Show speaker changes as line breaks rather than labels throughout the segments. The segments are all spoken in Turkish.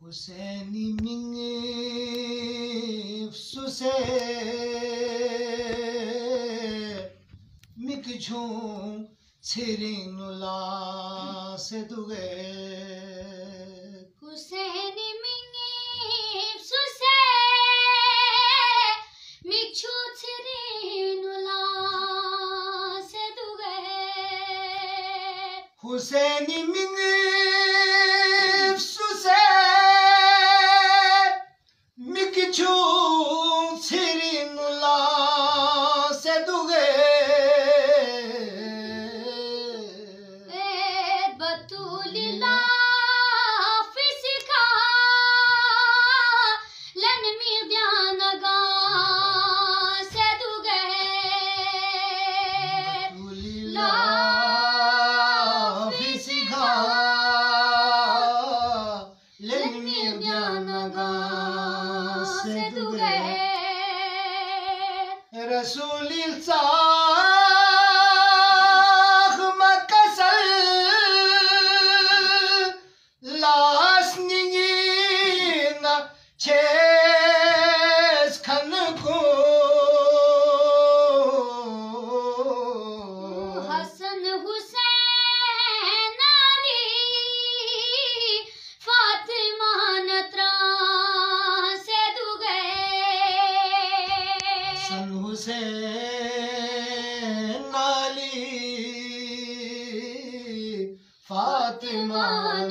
Husseini mingi suse mikchung tsirinula seduge
Hussein mingi suse mikchu tsirinula seduge
Husseini رسول صاح مكسل لاسنينا چه नाली फातिमान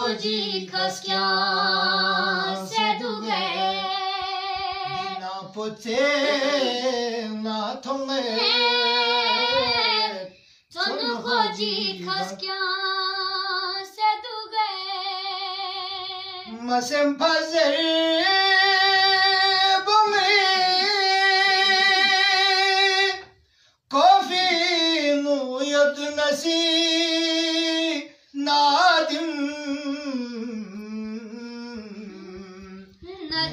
podikas kja se duge
Na potem na tonge
Tonu podikas kja se duge
Masem pazeri Kofi nu yod nasib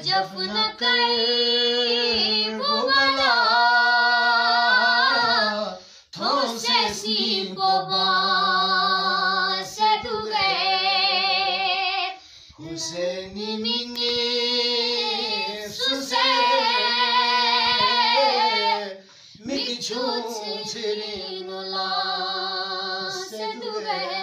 जपून बुवाला
थोसेसी बोबा सदुगे हुसेनी मिंगे सुसे मिंगी छोचे रे नोला सदुगे